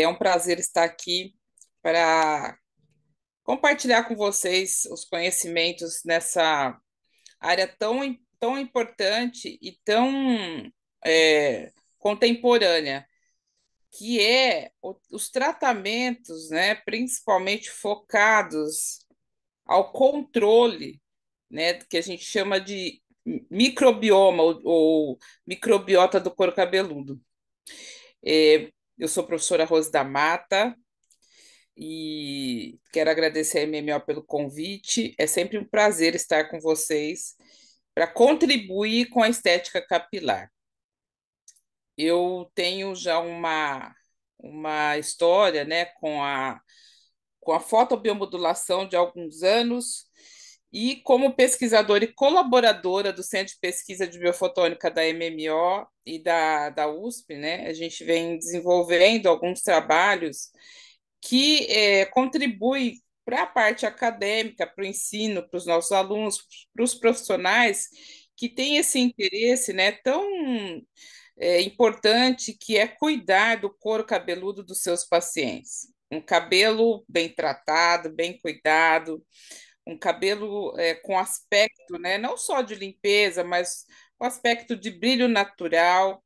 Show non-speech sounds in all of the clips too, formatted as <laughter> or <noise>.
É um prazer estar aqui para compartilhar com vocês os conhecimentos nessa área tão, tão importante e tão é, contemporânea, que é os tratamentos, né, principalmente focados ao controle, né, que a gente chama de microbioma ou, ou microbiota do couro cabeludo. É, eu sou professora Rose da Mata e quero agradecer a MMO pelo convite. É sempre um prazer estar com vocês para contribuir com a estética capilar. Eu tenho já uma, uma história né, com, a, com a fotobiomodulação de alguns anos e como pesquisadora e colaboradora do Centro de Pesquisa de Biofotônica da MMO e da, da USP, né, a gente vem desenvolvendo alguns trabalhos que é, contribuem para a parte acadêmica, para o ensino, para os nossos alunos, para os profissionais que têm esse interesse né, tão é, importante que é cuidar do couro cabeludo dos seus pacientes. Um cabelo bem tratado, bem cuidado, um cabelo é, com aspecto, né, não só de limpeza, mas com aspecto de brilho natural,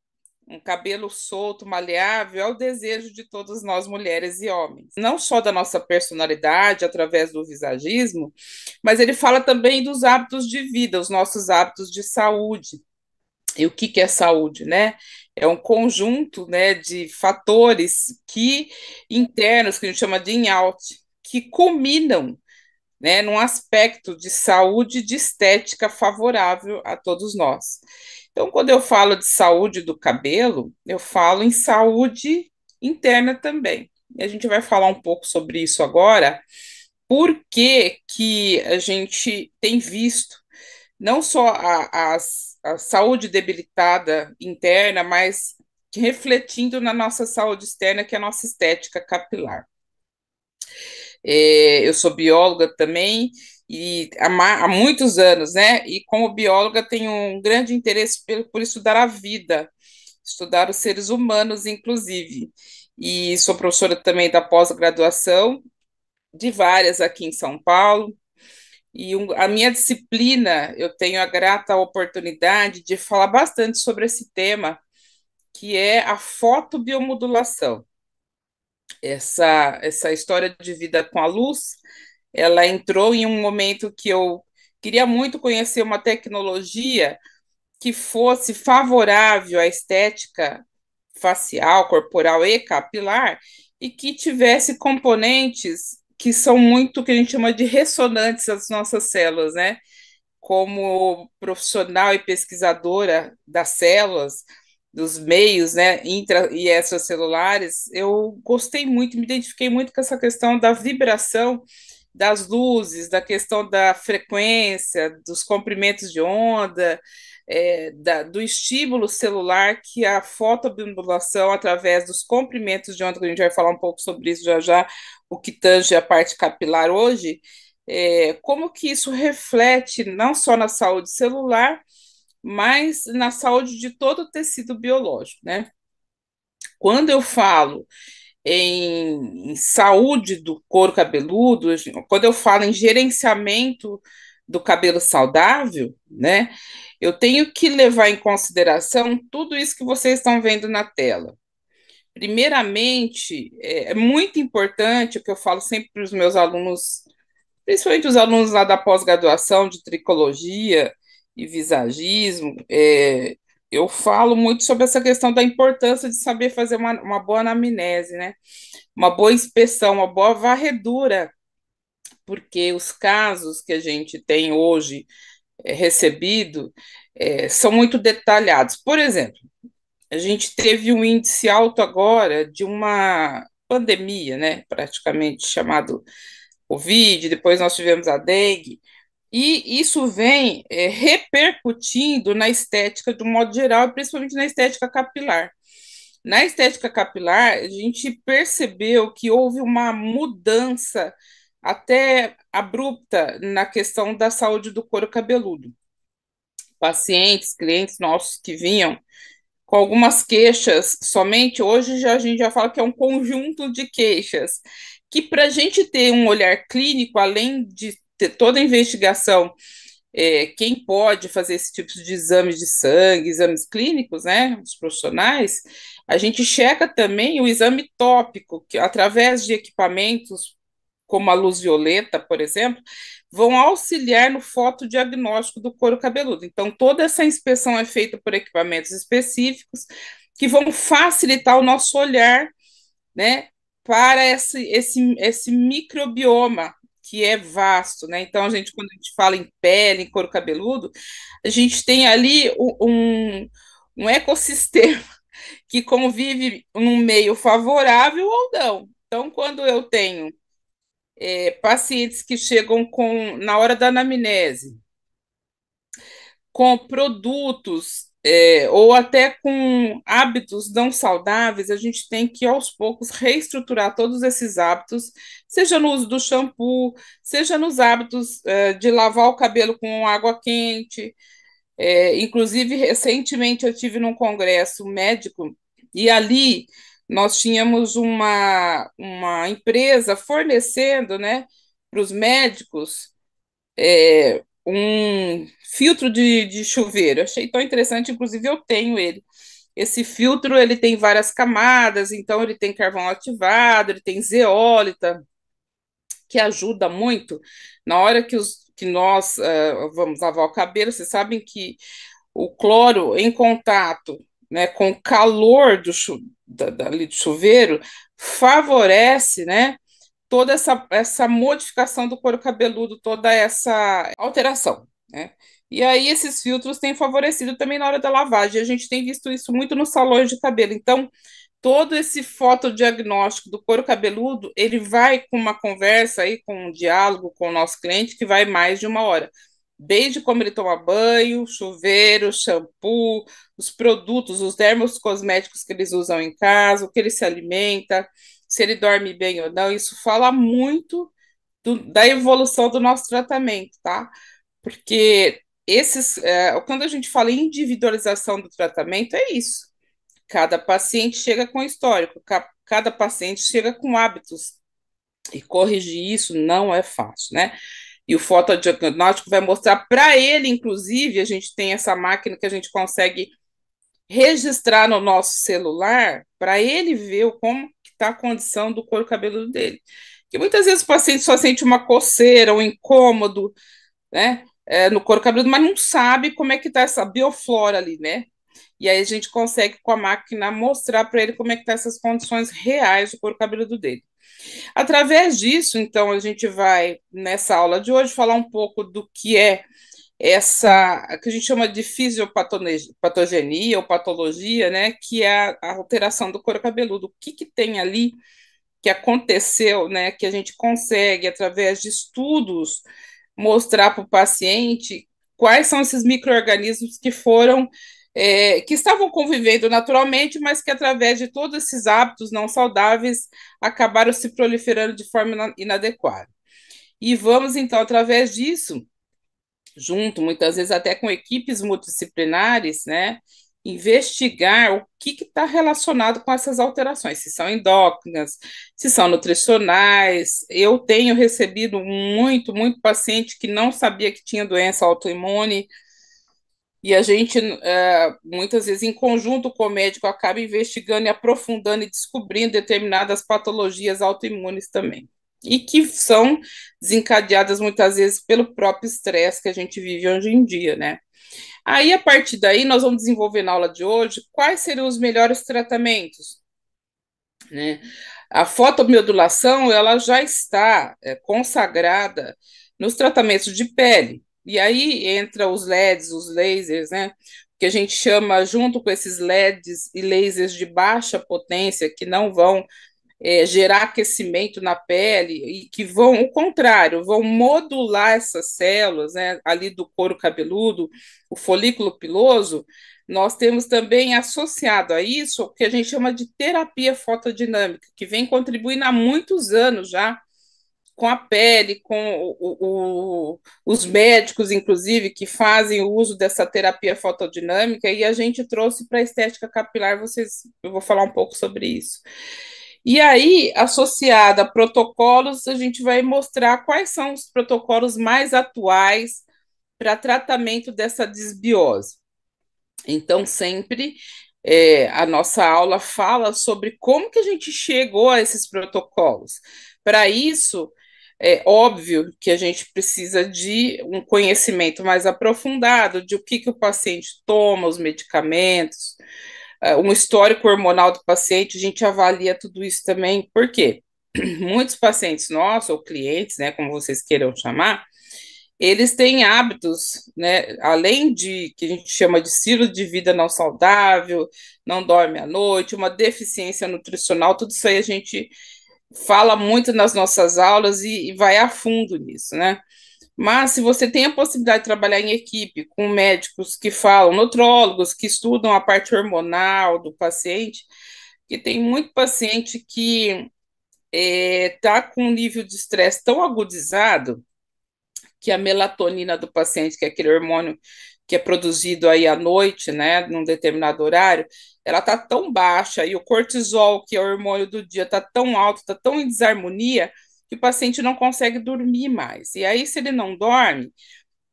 um cabelo solto, maleável, é o desejo de todas nós mulheres e homens. Não só da nossa personalidade através do visagismo, mas ele fala também dos hábitos de vida, os nossos hábitos de saúde. E o que, que é saúde, né? É um conjunto né, de fatores que internos, que a gente chama de in-out, que culminam né, num aspecto de saúde de estética favorável a todos nós. Então, quando eu falo de saúde do cabelo, eu falo em saúde interna também. E a gente vai falar um pouco sobre isso agora, porque que a gente tem visto não só a, a, a saúde debilitada interna, mas refletindo na nossa saúde externa, que é a nossa estética capilar. É, eu sou bióloga também e há, há, muitos anos, né? E como bióloga tenho um grande interesse por, por estudar a vida, estudar os seres humanos, inclusive. E sou professora também da pós-graduação, de várias aqui em São Paulo. E um, a minha disciplina, eu tenho a grata oportunidade de falar bastante sobre esse tema, que é a fotobiomodulação essa, essa história de vida com a luz, ela entrou em um momento que eu queria muito conhecer uma tecnologia que fosse favorável à estética facial, corporal e capilar e que tivesse componentes que são muito que a gente chama de ressonantes às nossas células, né? Como profissional e pesquisadora das células, dos meios, né, intra e extracelulares, eu gostei muito, me identifiquei muito com essa questão da vibração das luzes, da questão da frequência, dos comprimentos de onda, é, da, do estímulo celular que a fotobiomodulação, através dos comprimentos de onda, que a gente vai falar um pouco sobre isso já já, o que tange a parte capilar hoje, é, como que isso reflete não só na saúde celular, mas na saúde de todo o tecido biológico, né? Quando eu falo em, em saúde do couro cabeludo, quando eu falo em gerenciamento do cabelo saudável, né? Eu tenho que levar em consideração tudo isso que vocês estão vendo na tela. Primeiramente, é, é muito importante o que eu falo sempre para os meus alunos, principalmente os alunos lá da pós-graduação de tricologia, e visagismo, é, eu falo muito sobre essa questão da importância de saber fazer uma, uma boa anamnese, né? Uma boa inspeção, uma boa varredura, porque os casos que a gente tem hoje é, recebido é, são muito detalhados. Por exemplo, a gente teve um índice alto agora de uma pandemia, né? Praticamente chamado Covid, depois nós tivemos a dengue, e isso vem é, repercutindo na estética de um modo geral, principalmente na estética capilar. Na estética capilar, a gente percebeu que houve uma mudança até abrupta na questão da saúde do couro cabeludo. Pacientes, clientes nossos que vinham com algumas queixas somente, hoje já, a gente já fala que é um conjunto de queixas, que para a gente ter um olhar clínico, além de toda a investigação, é, quem pode fazer esse tipo de exames de sangue, exames clínicos, né, os profissionais, a gente checa também o exame tópico, que através de equipamentos como a luz violeta, por exemplo, vão auxiliar no fotodiagnóstico do couro cabeludo. Então, toda essa inspeção é feita por equipamentos específicos que vão facilitar o nosso olhar, né, para esse, esse, esse microbioma que é vasto, né? Então, a gente, quando a gente fala em pele, em couro cabeludo, a gente tem ali um, um ecossistema <laughs> que convive num meio favorável ou não. Então, quando eu tenho é, pacientes que chegam com, na hora da anamnese, com produtos é, ou até com hábitos não saudáveis, a gente tem que aos poucos reestruturar todos esses hábitos, seja no uso do shampoo, seja nos hábitos é, de lavar o cabelo com água quente. É, inclusive, recentemente eu tive num congresso médico e ali nós tínhamos uma, uma empresa fornecendo né, para os médicos é, um filtro de, de chuveiro. achei tão interessante, inclusive eu tenho ele. Esse filtro ele tem várias camadas, então ele tem carvão ativado, ele tem zeólita, que ajuda muito na hora que, os, que nós uh, vamos lavar o cabelo. Vocês sabem que o cloro em contato né, com o calor do, da, dali do chuveiro favorece né, toda essa, essa modificação do couro cabeludo, toda essa alteração. Né? E aí esses filtros têm favorecido também na hora da lavagem. A gente tem visto isso muito nos salões de cabelo. Então, todo esse fotodiagnóstico do couro cabeludo, ele vai com uma conversa aí, com um diálogo com o nosso cliente que vai mais de uma hora desde como ele toma banho, chuveiro, shampoo, os produtos, os dermos cosméticos que eles usam em casa, o que ele se alimenta, se ele dorme bem ou não. Isso fala muito do, da evolução do nosso tratamento, tá? Porque esses, é, quando a gente fala em individualização do tratamento, é isso. Cada paciente chega com histórico, cada paciente chega com hábitos. E corrigir isso não é fácil, né? E o fotodiagnóstico vai mostrar para ele, inclusive, a gente tem essa máquina que a gente consegue registrar no nosso celular para ele ver como está a condição do couro cabeludo dele. Que muitas vezes o paciente só sente uma coceira, um incômodo, né, é, no couro cabeludo, mas não sabe como é que está essa bioflora ali, né? E aí a gente consegue com a máquina mostrar para ele como é que tá essas condições reais do couro cabeludo dele. Através disso, então, a gente vai, nessa aula de hoje, falar um pouco do que é essa, que a gente chama de fisiopatogenia ou patologia, né, que é a, alteração do couro cabeludo. O que, que tem ali que aconteceu, né, que a gente consegue, através de estudos, mostrar para o paciente quais são esses micro-organismos que foram é, que estavam convivendo naturalmente, mas que através de todos esses hábitos não saudáveis acabaram se proliferando de forma inadequada. E vamos então, através disso, junto, muitas vezes até com equipes multidisciplinares, né, investigar o que está relacionado com essas alterações, se são endócrinas, se são nutricionais. Eu tenho recebido muito, muito paciente que não sabia que tinha doença autoimune, e a gente, é, muitas vezes, em conjunto com o médico, acaba investigando e aprofundando e descobrindo determinadas patologias autoimunes também. E que são desencadeadas muitas vezes pelo próprio estresse que a gente vive hoje em dia, né? Aí, a partir daí, nós vamos desenvolver na aula de hoje quais seriam os melhores tratamentos, né? A fotomiodulação, ela já está é, consagrada nos tratamentos de pele, e aí entra os LEDs, os lasers, né? Que a gente chama, junto com esses LEDs e lasers de baixa potência, que não vão é, gerar aquecimento na pele e que vão, o contrário, vão modular essas células, né, ali do couro cabeludo, o folículo piloso, nós temos também associado a isso o que a gente chama de terapia fotodinâmica, que vem contribuindo há muitos anos já com a pele, com o, o, os médicos, inclusive, que fazem o uso dessa terapia fotodinâmica, e a gente trouxe para a estética capilar, vocês, eu vou falar um pouco sobre isso. E aí, associada a protocolos, a gente vai mostrar quais são os protocolos mais atuais para tratamento dessa desbiose. Então, sempre é, a nossa aula fala sobre como que a gente chegou a esses protocolos. Para isso, é óbvio que a gente precisa de um conhecimento mais aprofundado de o que, que o paciente toma, os medicamentos, um histórico hormonal do paciente, a gente avalia tudo isso também, porque <clears throat> muitos pacientes nossos, ou clientes, né, como vocês queiram chamar, eles têm hábitos, né, além de que a gente chama de estilo de vida não saudável, não dorme à noite, uma deficiência nutricional, tudo isso aí a gente fala muito nas nossas aulas e, e vai a fundo nisso, né? Mas se você tem a possibilidade de trabalhar em equipe com médicos que falam, nutrólogos que estudam a parte hormonal do paciente, que tem muito paciente que está é, com um nível de estresse tão agudizado que a melatonina do paciente, que é aquele hormônio que é produzido aí à noite, né, num determinado horário, ela tá tão baixa e o cortisol, que é o hormônio do dia, tá tão alto, tá tão em desarmonia, que o paciente não consegue dormir mais. E aí, se ele não dorme,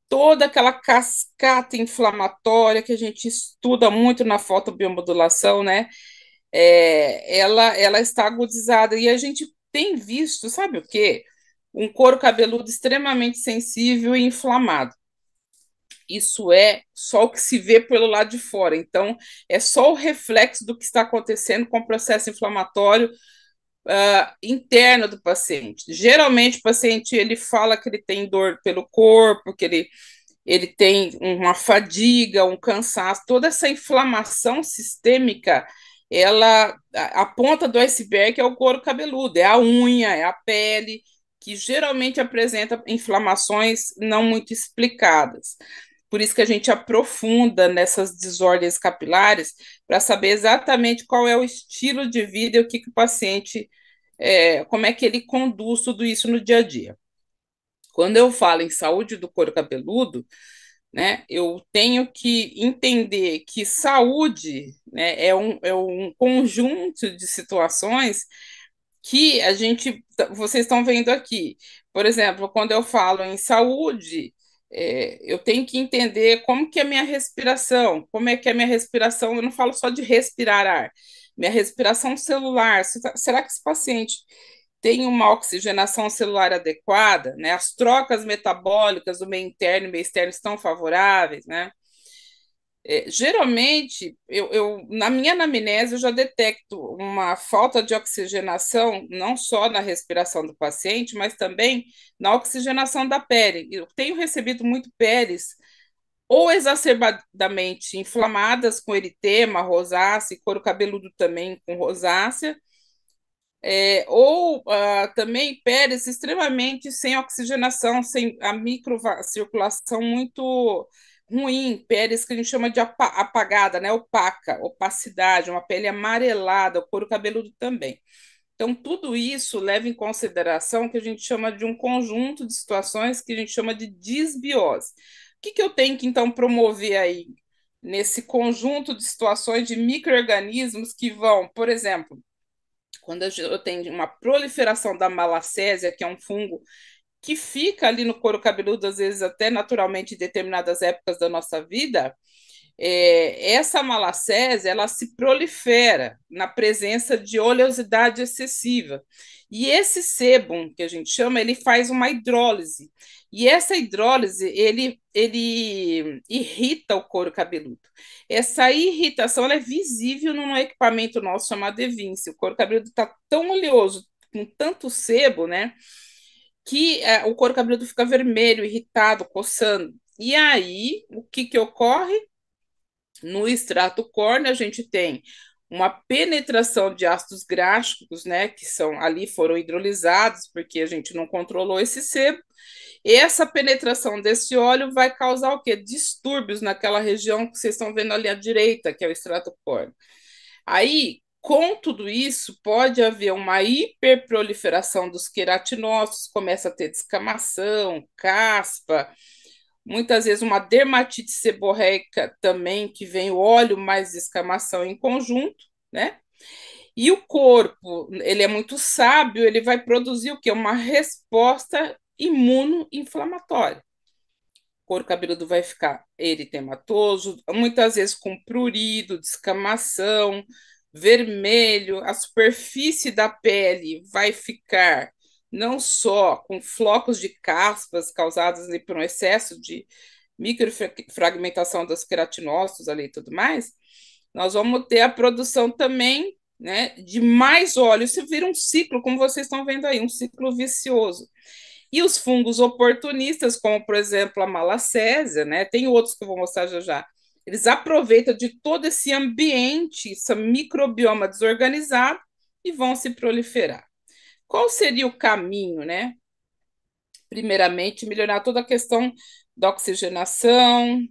toda aquela cascata inflamatória que a gente estuda muito na fotobiomodulação, né? É, ela, ela está agudizada. E a gente tem visto, sabe o quê? Um couro cabeludo extremamente sensível e inflamado isso é só o que se vê pelo lado de fora. Então, é só o reflexo do que está acontecendo com o processo inflamatório uh, interno do paciente. Geralmente, o paciente ele fala que ele tem dor pelo corpo, que ele, ele tem uma fadiga, um cansaço, toda essa inflamação sistêmica. Ela, a ponta do iceberg é o couro cabeludo, é a unha, é a pele, que geralmente apresenta inflamações não muito explicadas. Por isso que a gente aprofunda nessas desordens capilares para saber exatamente qual é o estilo de vida e o que, que o paciente, é, como é que ele conduz tudo isso no dia a dia. Quando eu falo em saúde do couro cabeludo, né, eu tenho que entender que saúde né, é, um, é um conjunto de situações que a gente, vocês estão vendo aqui. Por exemplo, quando eu falo em saúde, é, eu tenho que entender como que é a minha respiração, como é que é a minha respiração, eu não falo só de respirar ar, minha respiração celular, tá, será que esse paciente tem uma oxigenação celular adequada, né? As trocas metabólicas do meio interno e meio externo estão favoráveis, né? É, geralmente, eu, eu, na minha anamnese, eu já detecto uma falta de oxigenação, não só na respiração do paciente, mas também na oxigenação da pele. Eu tenho recebido muito peles ou exacerbadamente inflamadas com eritema, rosácea, couro cabeludo também com rosácea, é, ou uh, também peles extremamente sem oxigenação, sem a microcirculação muito ruim, peles que a gente chama de apagada, né? Opaca, opacidade, uma pele amarelada, o couro cabeludo também. Então, tudo isso leva em consideração que a gente chama de um conjunto de situações que a gente chama de disbiose. O que, que eu tenho que, então, promover aí nesse conjunto de situações de micro-organismos que vão, por exemplo, quando eu tenho uma proliferação da malacésia, que é um fungo que fica ali no couro cabeludo, às vezes até naturalmente em determinadas épocas da nossa vida, é, essa malacésia ela se prolifera na presença de oleosidade excessiva. E esse sebum, que a gente chama, ele faz uma hidrólise. E essa hidrólise, ele, ele irrita o couro cabeludo. Essa irritação é visível num equipamento nosso chamado Evince. O couro cabeludo está tão oleoso, com tanto sebo, né? Que é, o couro cabeludo fica vermelho, irritado, coçando. E aí, o que, que ocorre? No extrato córneo, a gente tem uma penetração de ácidos gráficos, né, que são ali foram hidrolizados, porque a gente não controlou esse sebo. Essa penetração desse óleo vai causar o quê? Distúrbios naquela região que vocês estão vendo ali à direita, que é o extrato córneo. Aí, com tudo isso, pode haver uma hiperproliferação dos queratinócitos, começa a ter descamação, caspa, muitas vezes uma dermatite seborreica também, que vem o óleo mais descamação em conjunto, né? E o corpo, ele é muito sábio, ele vai produzir o quê? Uma resposta imunoinflamatória. O couro cabeludo vai ficar eritematoso, muitas vezes com prurido, descamação, vermelho, a superfície da pele vai ficar não só com flocos de caspas causados ali por um excesso de microfragmentação dos queratinócitos ali e tudo mais, nós vamos ter a produção também né, de mais óleo. Isso vira um ciclo, como vocês estão vendo aí, um ciclo vicioso. E os fungos oportunistas, como por exemplo a malacésia, né, tem outros que eu vou mostrar já já, eles aproveitam de todo esse ambiente, esse microbioma desorganizado e vão se proliferar. Qual seria o caminho, né? Primeiramente, melhorar toda a questão da oxigenação.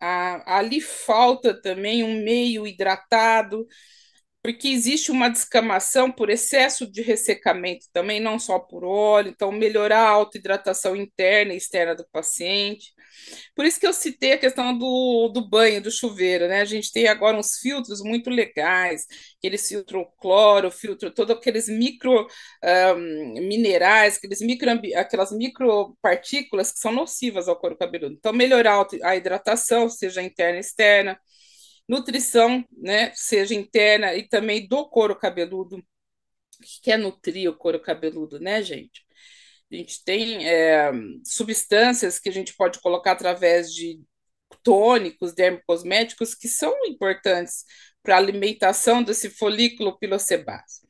A, ali falta também um meio hidratado, porque existe uma descamação por excesso de ressecamento também, não só por óleo, então melhorar a autoidratação interna e externa do paciente. Por isso que eu citei a questão do, do banho, do chuveiro, né? A gente tem agora uns filtros muito legais, que eles filtram cloro, filtram todos aqueles micro um, minerais, aqueles micro, aquelas micropartículas que são nocivas ao couro cabeludo. Então, melhorar a hidratação, seja interna e externa, nutrição, né, seja interna e também do couro cabeludo. O que é nutrir o couro cabeludo, né, gente? A gente tem é, substâncias que a gente pode colocar através de tônicos, dermocosméticos, que são importantes para a alimentação desse folículo pilosebáceo.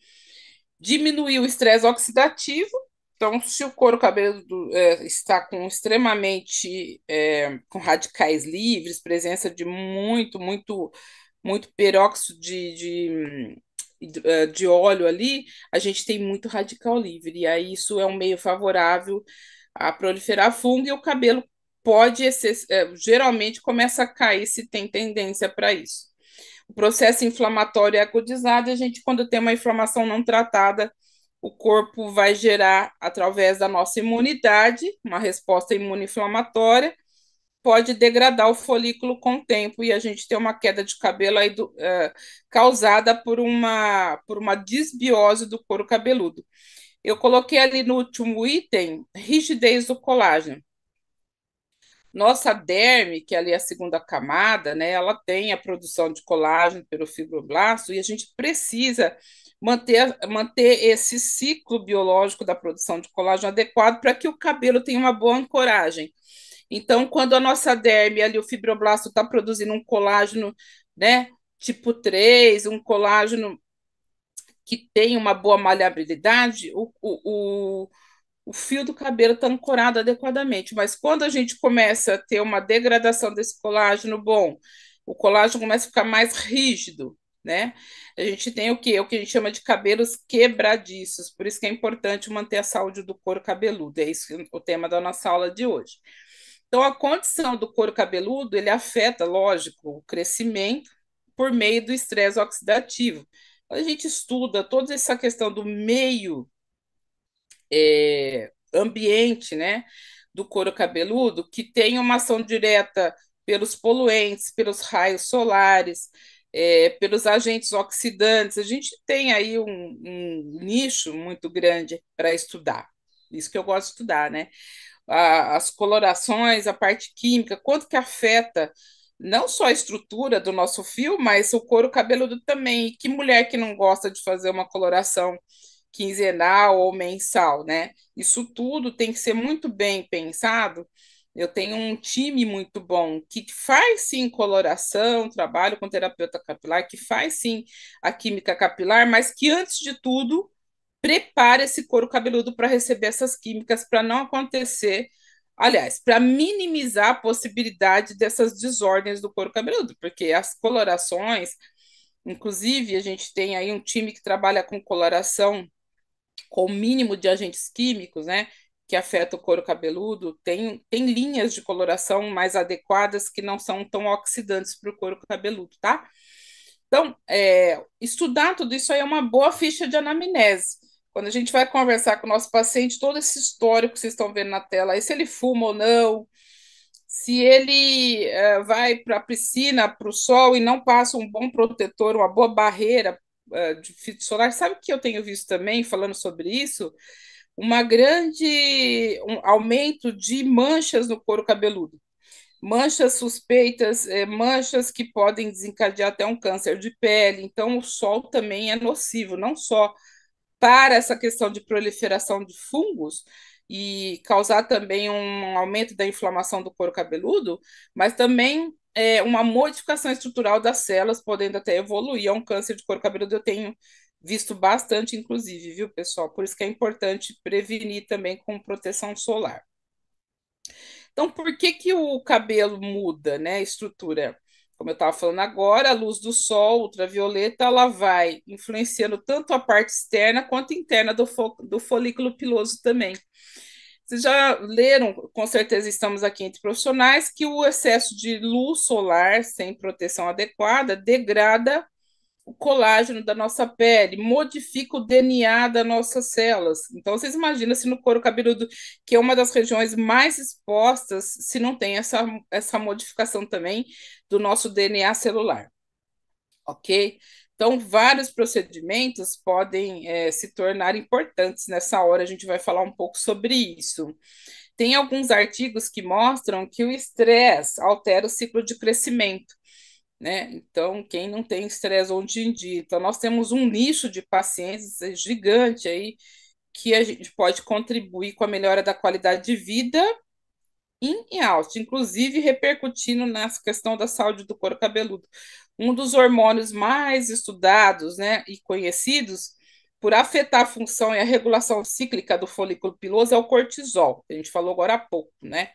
Diminuir o estresse oxidativo, então, se o couro cabeludo é, está com extremamente é, com radicais livres, presença de muito, muito, muito peróxido de, de, de óleo ali, a gente tem muito radical livre. E aí isso é um meio favorável a proliferar fungo e o cabelo pode, é, geralmente, começa a cair se tem tendência para isso. O processo inflamatório é agudizado a gente, quando tem uma inflamação não tratada, o corpo vai gerar, através da nossa imunidade, uma resposta imunoinflamatória, pode degradar o folículo com o tempo e a gente ter uma queda de cabelo aí do, uh, causada por uma, por uma disbiose do couro cabeludo. Eu coloquei ali no último item rigidez do colágeno. Nossa derme, que é ali é a segunda camada, né, ela tem a produção de colágeno pelo fibroblasto e a gente precisa manter, manter esse ciclo biológico da produção de colágeno adequado para que o cabelo tenha uma boa ancoragem. Então, quando a nossa derme, ali, o fibroblasto está produzindo um colágeno, né, tipo 3, um colágeno que tem uma boa maleabilidade, o, o, o, o fio do cabelo está ancorado adequadamente. Mas quando a gente começa a ter uma degradação desse colágeno, bom, o colágeno começa a ficar mais rígido, né? A gente tem o que? O que a gente chama de cabelos quebradiços, por isso que é importante manter a saúde do couro cabeludo. É isso o tema da nossa aula de hoje. Então, a condição do couro cabeludo, ele afeta, lógico, o crescimento por meio do estresse oxidativo. A gente estuda toda essa questão do meio é, ambiente, né, do couro cabeludo, que tem uma ação direta pelos poluentes, pelos raios solares, é, pelos agentes oxidantes. A gente tem aí um, um nicho muito grande para estudar. Isso que eu gosto de estudar, né? A, as colorações, a parte química, quanto que afeta não só a estrutura do nosso fio, mas o couro cabeludo também. E que mulher que não gosta de fazer uma coloração quinzenal ou mensal, né? Isso tudo tem que ser muito bem pensado eu tenho um time muito bom que faz sim coloração, trabalho com terapeuta capilar, que faz sim a química capilar, mas que antes de tudo prepara esse couro cabeludo para receber essas químicas para não acontecer, aliás, para minimizar a possibilidade dessas desordens do couro cabeludo, porque as colorações, inclusive a gente tem aí um time que trabalha com coloração com o mínimo de agentes químicos, né? que afeta o couro cabeludo, tem, tem linhas de coloração mais adequadas que não são tão oxidantes para o couro cabeludo, tá? Então, é, estudar tudo isso aí é uma boa ficha de anamnese. Quando a gente vai conversar com o nosso paciente, todo esse histórico que vocês estão vendo na tela, aí se ele fuma ou não, se ele uh, vai para a piscina, para o sol e não passa um bom protetor, uma boa barreira uh, de filtro solar, sabe o que eu tenho visto também, falando sobre isso? Uma grande um aumento de manchas no couro cabeludo manchas suspeitas, é, manchas que podem desencadear até um câncer de pele. Então, o sol também é nocivo, não só para essa questão de proliferação de fungos e causar também um aumento da inflamação do couro cabeludo, mas também é, uma modificação estrutural das células, podendo até evoluir a um câncer de couro cabeludo. Eu tenho visto bastante, inclusive, viu, pessoal? Por isso que é importante prevenir também com proteção solar. Então, por que, que o cabelo muda, né? Estrutura. Como eu estava falando agora, a luz do sol ultravioleta ela vai influenciando tanto a parte externa quanto interna do, fo do folículo piloso também. Vocês já leram, com certeza estamos aqui entre profissionais, que o excesso de luz solar sem proteção adequada degrada o colágeno da nossa pele, modifica o DNA das nossas células. Então, vocês imaginam se no couro cabeludo, que é uma das regiões mais expostas, se não tem essa, essa modificação também do nosso DNA celular. Ok? Então, vários procedimentos podem é, se tornar importantes nessa hora, a gente vai falar um pouco sobre isso. Tem alguns artigos que mostram que o estresse altera o ciclo de crescimento né? Então, quem não tem estresse hoje em dia? Então, nós temos um nicho de pacientes gigante aí que a gente pode contribuir com a melhora da qualidade de vida in e out, inclusive repercutindo nessa questão da saúde do couro cabeludo. Um dos hormônios mais estudados, né, e conhecidos por afetar a função e a regulação cíclica do folículo piloso é o cortisol, que a gente falou agora há pouco, né?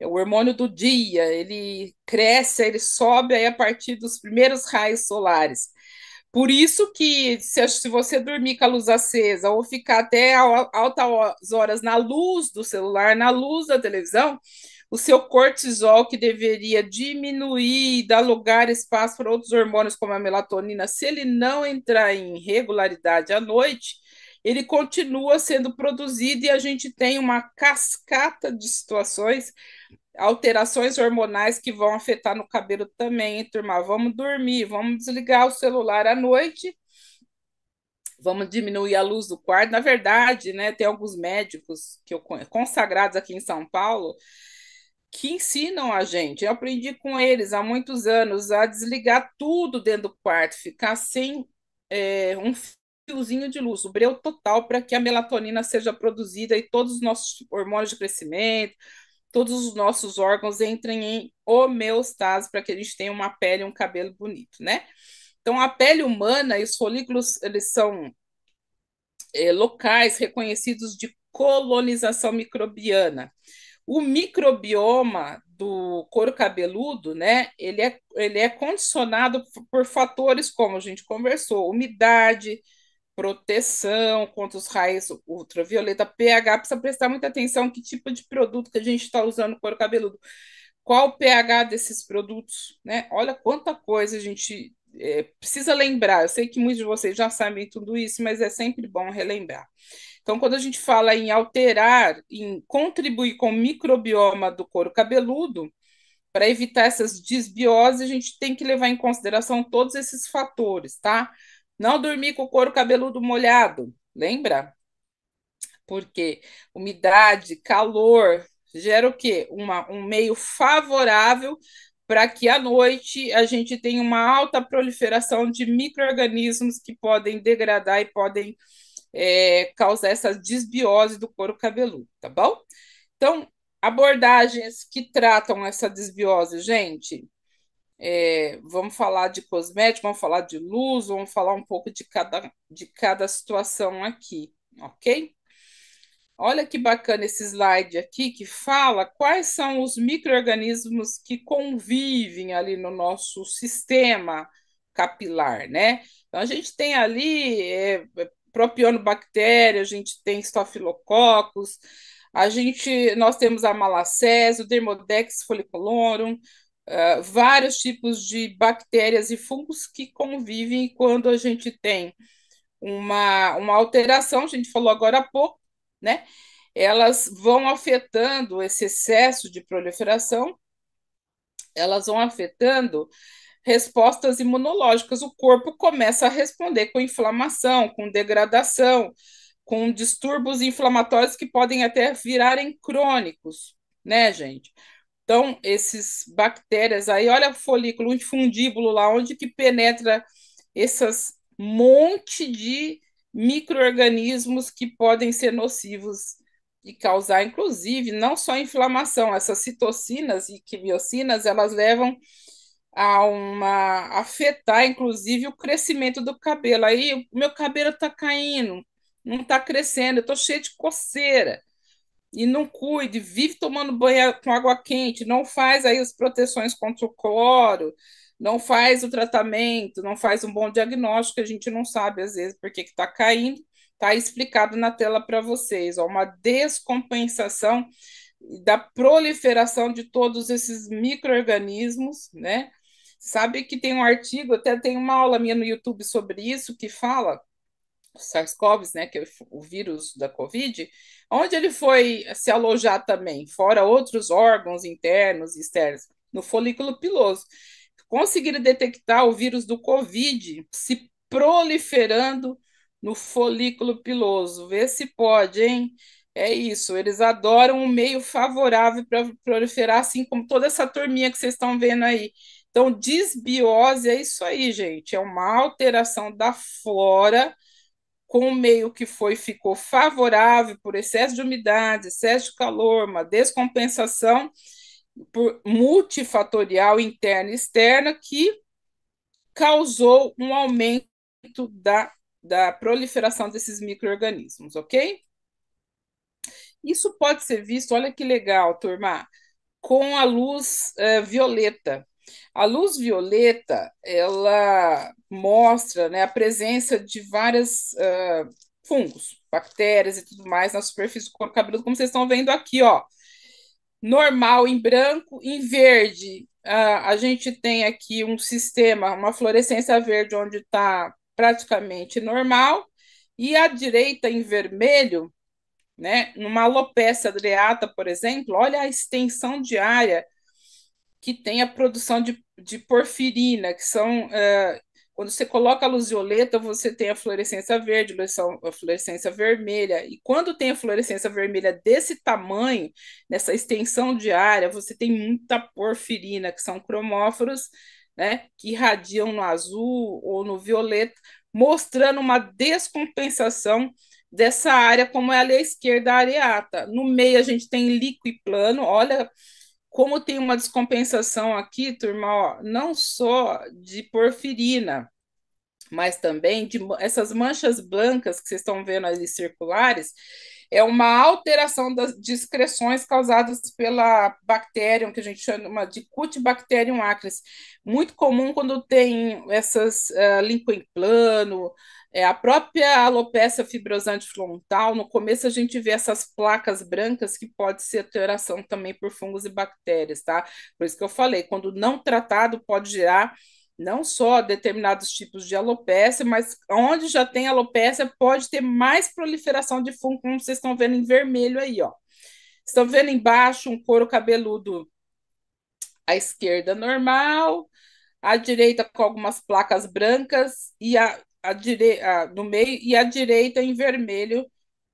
É o hormônio do dia, ele cresce, ele sobe aí a partir dos primeiros raios solares. Por isso que se, se você dormir com a luz acesa ou ficar até altas horas na luz do celular, na luz da televisão, o seu cortisol, que deveria diminuir, dar lugar, espaço para outros hormônios, como a melatonina, se ele não entrar em regularidade à noite, ele continua sendo produzido e a gente tem uma cascata de situações alterações hormonais que vão afetar no cabelo também, turma. Vamos dormir, vamos desligar o celular à noite, vamos diminuir a luz do quarto. Na verdade, né, tem alguns médicos que eu consagrados aqui em São Paulo que ensinam a gente. Eu aprendi com eles há muitos anos a desligar tudo dentro do quarto, ficar sem é, um fiozinho de luz, o breu total para que a melatonina seja produzida e todos os nossos hormônios de crescimento, todos os nossos órgãos entrem em homeostase para que a gente tenha uma pele e um cabelo bonito, né? Então, a pele humana e os folículos, eles são é, locais reconhecidos de colonização microbiana. O microbioma do couro cabeludo, né, ele é, ele é condicionado por fatores como a gente conversou, umidade, proteção contra os raios ultravioleta, pH, precisa prestar muita atenção que tipo de produto que a gente está usando couro cabeludo. Qual o pH desses produtos, né? Olha quanta coisa a gente é, precisa lembrar. Eu sei que muitos de vocês já sabem tudo isso, mas é sempre bom relembrar. Então, quando a gente fala em alterar, em contribuir com o microbioma do couro cabeludo, para evitar essas desbioses, a gente tem que levar em consideração todos esses fatores, tá? Não dormir com o couro cabeludo molhado, lembra? Porque umidade, calor, gera o quê? Uma, um meio favorável para que à noite a gente tenha uma alta proliferação de micro-organismos que podem degradar e podem é, causar essa desbiose do couro cabeludo, tá bom? Então, abordagens que tratam essa desbiose, gente, é, vamos falar de cosmético, vamos falar de luz, vamos falar um pouco de cada, de cada situação aqui, ok? Olha que bacana esse slide aqui que fala quais são os micro-organismos que convivem ali no nosso sistema capilar, né? Então, a gente tem ali é, propionobactéria, a gente tem estafilococos, a gente, nós temos a malacésia, o Dermodex folliculorum, uh, vários tipos de bactérias e fungos que convivem quando a gente tem uma, uma alteração, a gente falou agora há pouco, né? Elas vão afetando esse excesso de proliferação, elas vão afetando respostas imunológicas. O corpo começa a responder com inflamação, com degradação, com distúrbios inflamatórios que podem até virarem crônicos, né, gente? Então, esses bactérias aí, olha o folículo, um fundíbulo lá, onde que penetra essas monte de micro-organismos que podem ser nocivos e causar, inclusive, não só inflamação, essas citocinas e quimiocinas, elas levam a uma afetar, inclusive, o crescimento do cabelo. Aí, o meu cabelo está caindo, não está crescendo, eu estou cheio de coceira. E não cuide, vive tomando banho com água quente, não faz aí as proteções contra o cloro, não faz o tratamento, não faz um bom diagnóstico, a gente não sabe às vezes por que está caindo. Está explicado na tela para vocês, ó, uma descompensação da proliferação de todos esses micro-organismos, né? Sabe que tem um artigo, até tem uma aula minha no YouTube sobre isso, que fala SARS-CoV, né, que é o vírus da Covid, onde ele foi se alojar também, fora outros órgãos internos e externos, no folículo piloso. Conseguiram detectar o vírus do Covid se proliferando no folículo piloso. Vê se pode, hein? É isso, eles adoram um meio favorável para proliferar, assim como toda essa turminha que vocês estão vendo aí. Então, disbiose é isso aí, gente. É uma alteração da flora com um meio que foi ficou favorável por excesso de umidade, excesso de calor, uma descompensação por multifatorial interna e externa que causou um aumento da, da proliferação desses micro-organismos, ok? Isso pode ser visto, olha que legal, turma, com a luz uh, violeta. A luz violeta, ela mostra né, a presença de vários uh, fungos, bactérias e tudo mais na superfície do couro cabeludo, como vocês estão vendo aqui, ó. Normal em branco, em verde, uh, a gente tem aqui um sistema, uma fluorescência verde, onde está praticamente normal, e à direita, em vermelho, né, numa alopecia adreata, por exemplo, olha a extensão de área que tem a produção de, de porfirina, que são. Uh, quando você coloca a luz violeta, você tem a fluorescência verde, a fluorescência vermelha. E quando tem a fluorescência vermelha desse tamanho, nessa extensão de área, você tem muita porfirina, que são cromóforos, né, que irradiam no azul ou no violeta, mostrando uma descompensação dessa área, como é ali à esquerda, a areata. No meio, a gente tem líquido plano, olha como tem uma descompensação aqui, turma, ó, não só de porfirina, mas também de essas manchas blancas que vocês estão vendo ali circulares, é uma alteração das discreções causadas pela bactéria, que a gente chama de Cutibacterium acres, muito comum quando tem essas uh, líquen plano, é, a própria alopecia fibrosante frontal, no começo a gente vê essas placas brancas que pode ser alteração também por fungos e bactérias, tá? Por isso que eu falei, quando não tratado pode gerar não só determinados tipos de alopecia, mas onde já tem alopecia pode ter mais proliferação de fungo, como vocês estão vendo em vermelho aí, ó. Estão vendo embaixo um couro cabeludo à esquerda normal, à direita com algumas placas brancas e a a dire... a, no meio e a direita em vermelho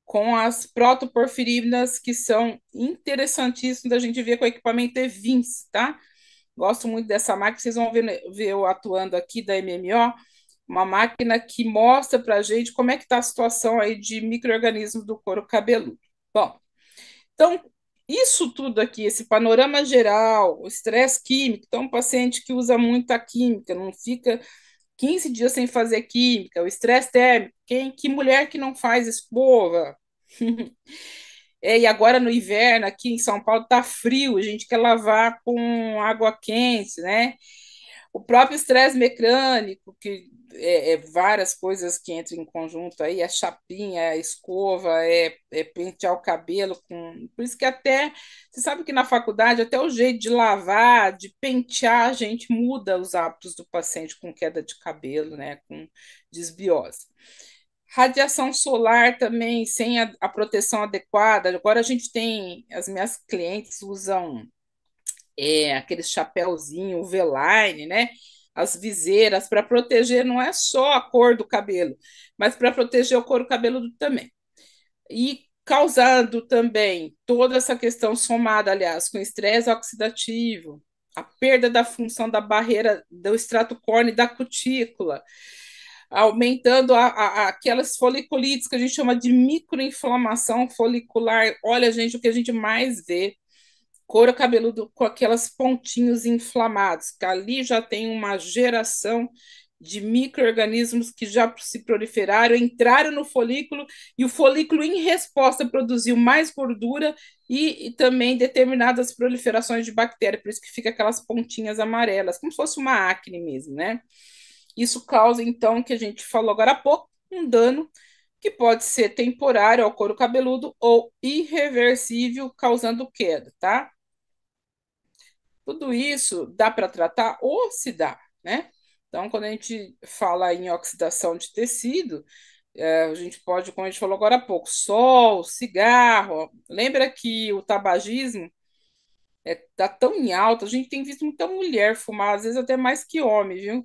com as protoporfirinas que são interessantíssimas da gente ver com o equipamento E20, tá? Gosto muito dessa máquina, vocês vão ver, ver eu atuando aqui da MMO, uma máquina que mostra para a gente como é que está a situação aí de micro-organismos do couro cabeludo. Bom, então, isso tudo aqui, esse panorama geral, o estresse químico, então, um paciente que usa muita química, não fica 15 dias sem fazer química, o estresse térmico, quem, que mulher que não faz escova? <laughs> é, e agora no inverno, aqui em São Paulo, tá frio, a gente quer lavar com água quente, né? O próprio estresse mecânico, que é, é, várias coisas que entram em conjunto aí, a chapinha, a escova, é, é pentear o cabelo com. Por isso que até. Você sabe que na faculdade, até o jeito de lavar, de pentear, a gente muda os hábitos do paciente com queda de cabelo, né? Com desbiose. Radiação solar também, sem a, a proteção adequada. Agora a gente tem, as minhas clientes usam é, aquele chapéuzinho, o V-line, né? As viseiras para proteger não é só a cor do cabelo, mas para proteger o couro cabeludo também. E causando também toda essa questão somada, aliás, com estresse oxidativo, a perda da função da barreira do extrato córneo da cutícula, aumentando a, a, aquelas foliculites que a gente chama de microinflamação folicular. Olha, gente, o que a gente mais vê couro cabeludo com aquelas pontinhos inflamados, que ali já tem uma geração de micro-organismos que já se proliferaram, entraram no folículo e o folículo, em resposta, produziu mais gordura e, e também determinadas proliferações de bactérias, por isso que fica aquelas pontinhas amarelas, como se fosse uma acne mesmo, né? Isso causa, então, que a gente falou agora há pouco, um dano que pode ser temporário ao couro cabeludo ou irreversível, causando queda, tá? Tudo isso dá para tratar ou se dá, né? Então, quando a gente fala em oxidação de tecido, é, a gente pode, como a gente falou agora há pouco, sol, cigarro. Lembra que o tabagismo está é, tá tão em alta, a gente tem visto muita mulher fumar, às vezes até mais que homem, viu?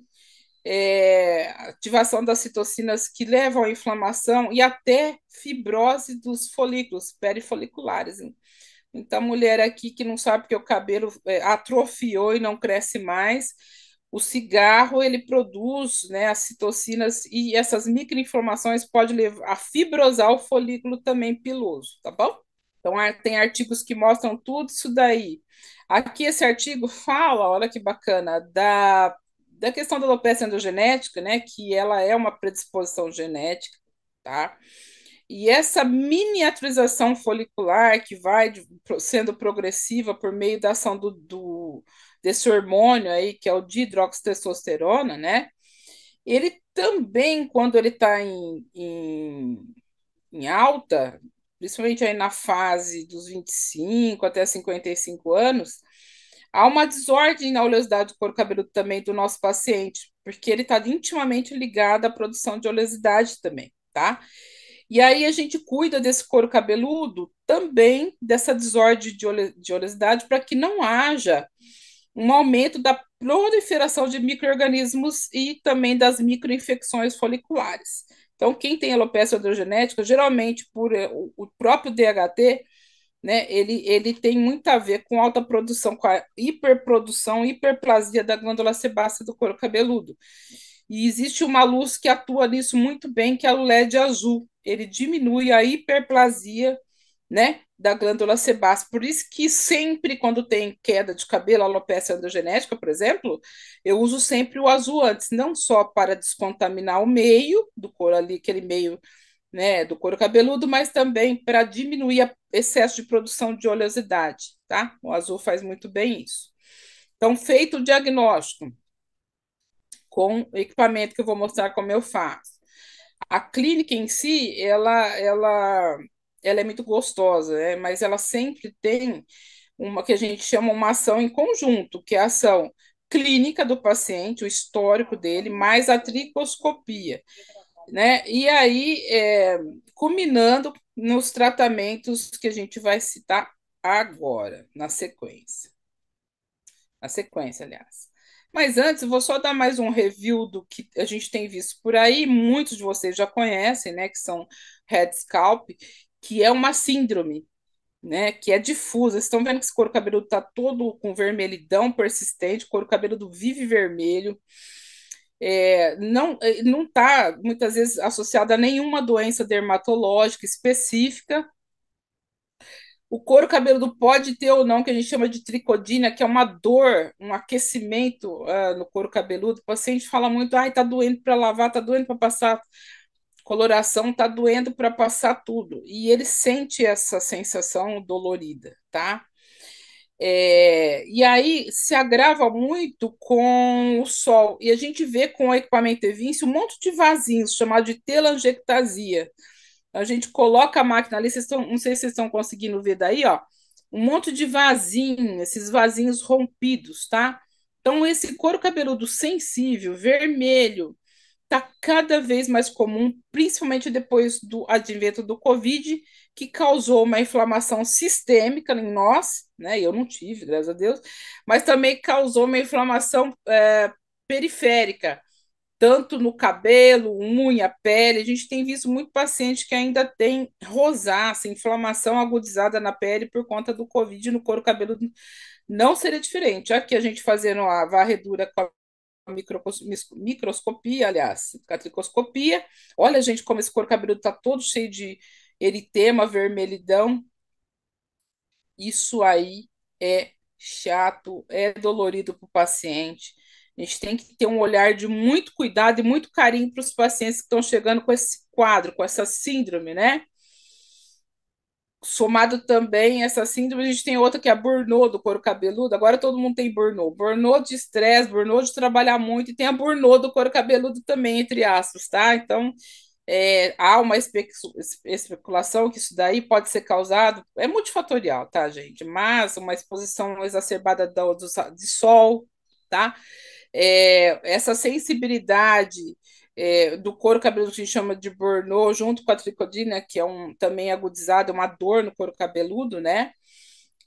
É, ativação das citocinas que levam à inflamação e até fibrose dos folículos perifoliculares. Então, mulher aqui que não sabe que o cabelo é, atrofiou e não cresce mais, o cigarro ele produz né, as citocinas e essas microinflamações podem levar a fibrosar o folículo também piloso, tá bom? Então, tem artigos que mostram tudo isso daí. Aqui esse artigo fala, olha que bacana, da da questão da alopecia endogenética, né, que ela é uma predisposição genética, tá? E essa miniaturização folicular que vai sendo progressiva por meio da ação do, do desse hormônio aí, que é o dihidroxitestosterona, né? Ele também, quando ele está em, em, em alta, principalmente aí na fase dos 25 até 55 anos, Há uma desordem na oleosidade do couro cabeludo também do nosso paciente, porque ele está intimamente ligado à produção de oleosidade também, tá? E aí a gente cuida desse couro cabeludo também dessa desordem de, ole de oleosidade para que não haja um aumento da proliferação de micro-organismos e também das microinfecções foliculares. Então, quem tem alopecia androgenética, geralmente por eh, o próprio DHT, né, ele, ele tem muito a ver com alta produção, com a hiperprodução, hiperplasia da glândula sebácea do couro cabeludo. E existe uma luz que atua nisso muito bem, que é o LED azul. Ele diminui a hiperplasia, né, da glândula sebácea. Por isso que sempre quando tem queda de cabelo, alopecia androgenética, por exemplo, eu uso sempre o azul antes, não só para descontaminar o meio do couro ali, aquele meio né, do couro cabeludo, mas também para diminuir o excesso de produção de oleosidade, tá? O azul faz muito bem isso. Então, feito o diagnóstico com o equipamento que eu vou mostrar como eu faço. A clínica em si, ela, ela, ela é muito gostosa, né? mas ela sempre tem uma que a gente chama uma ação em conjunto, que é a ação clínica do paciente, o histórico dele, mais a tricoscopia né? E aí, é, culminando nos tratamentos que a gente vai citar agora, na sequência. Na sequência, aliás. Mas antes, vou só dar mais um review do que a gente tem visto por aí. Muitos de vocês já conhecem, né? Que são head scalp, que é uma síndrome, né? Que é difusa. Vocês estão vendo que esse couro cabeludo está todo com vermelhidão persistente, couro cabeludo vive vermelho é, não é, está muitas vezes associada a nenhuma doença dermatológica específica. O couro cabeludo pode ter ou não, que a gente chama de tricodina, que é uma dor, um aquecimento uh, no couro cabeludo. O paciente fala muito, ai, tá doendo para lavar, tá doendo para passar coloração, tá doendo para passar tudo. E ele sente essa sensação dolorida, tá? É, e aí se agrava muito com o sol. E a gente vê com o equipamento Evinci um monte de vasinhos, chamado de telangiectasia. A gente coloca a máquina ali, vocês estão, não sei se vocês estão conseguindo ver daí, ó, um monte de vasinho, esses vasinhos rompidos, tá? Então, esse couro cabeludo sensível, vermelho, está cada vez mais comum, principalmente depois do advento do Covid, que causou uma inflamação sistêmica em nós, né? Eu não tive, graças a Deus, mas também causou uma inflamação é, periférica, tanto no cabelo, unha, pele. A gente tem visto muito paciente que ainda tem rosácea, inflamação agudizada na pele por conta do Covid no couro cabeludo. Não seria diferente. Aqui a gente fazendo a varredura com a microscopia, aliás, catricoscopia. Olha, gente, como esse couro cabeludo está todo cheio de eritema, vermelhidão. Isso aí é chato, é dolorido para o paciente. A gente tem que ter um olhar de muito cuidado e muito carinho para os pacientes que estão chegando com esse quadro, com essa síndrome, né? somado também essa síndrome, a gente tem outra que é a burnout do couro cabeludo. Agora todo mundo tem burnout. Burnout de estresse, burnout de trabalhar muito, e tem a burnout do couro cabeludo também, entre aspas, tá? Então, é, há uma espe especulação que isso daí pode ser causado, é multifatorial, tá, gente? Mas uma exposição exacerbada do, do, de sol, tá? É, essa sensibilidade é, do couro cabeludo que a gente chama de burnout, junto com a tricodina, que é um também agudizado, uma dor no couro cabeludo, né?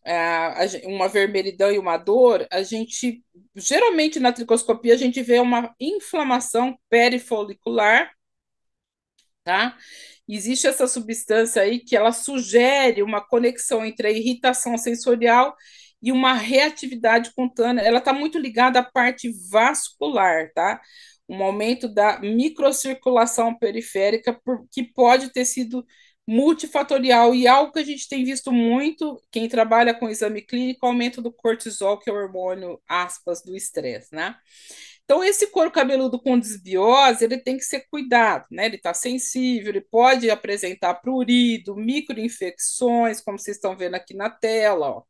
É, uma vermelhidão e uma dor, a gente geralmente na tricoscopia a gente vê uma inflamação perifolicular, tá? Existe essa substância aí que ela sugere uma conexão entre a irritação sensorial e uma reatividade cutânea. Ela está muito ligada à parte vascular, tá? um aumento da microcirculação periférica, que pode ter sido multifatorial e algo que a gente tem visto muito, quem trabalha com exame clínico, aumento do cortisol, que é o hormônio, aspas, do estresse, né? Então, esse couro cabeludo com desbiose, ele tem que ser cuidado, né? Ele está sensível, ele pode apresentar prurido, microinfecções, como vocês estão vendo aqui na tela, ó.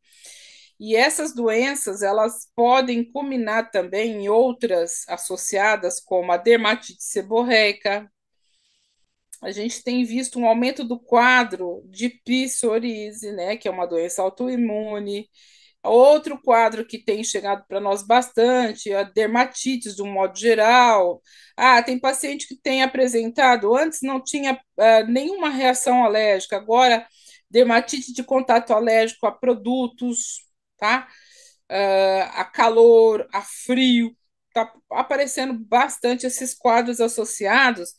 E essas doenças, elas podem culminar também em outras associadas, como a dermatite seborreica. A gente tem visto um aumento do quadro de psoríase, né, que é uma doença autoimune. Outro quadro que tem chegado para nós bastante, a dermatites, de um modo geral. Ah, tem paciente que tem apresentado, antes não tinha uh, nenhuma reação alérgica, agora dermatite de contato alérgico a produtos, tá? Uh, a calor, a frio, tá aparecendo bastante esses quadros associados,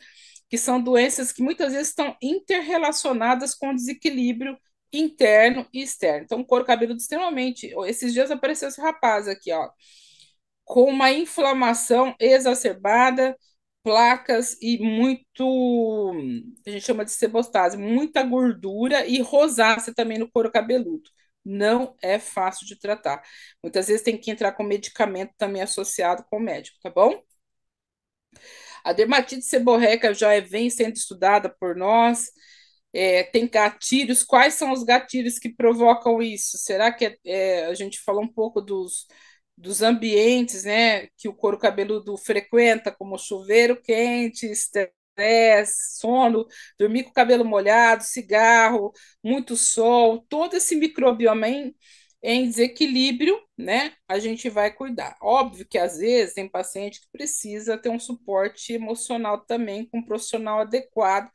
que são doenças que muitas vezes estão interrelacionadas com desequilíbrio interno e externo. Então, couro cabeludo extremamente. Esses dias apareceu esse rapaz aqui, ó, com uma inflamação exacerbada, placas e muito, a gente chama de sebostase, muita gordura e rosácea também no couro cabeludo não é fácil de tratar. Muitas vezes tem que entrar com medicamento também associado com o médico, tá bom? A dermatite seborreica já vem sendo estudada por nós. É, tem gatilhos. Quais são os gatilhos que provocam isso? Será que é, é, a gente falou um pouco dos, dos ambientes, né, que o couro cabeludo frequenta, como chuveiro quente, estresse, sono, dormir com o cabelo molhado, cigarro, muito sol, todo esse microbioma em, em desequilíbrio, né? A gente vai cuidar. Óbvio que às vezes tem paciente que precisa ter um suporte emocional também com um profissional adequado,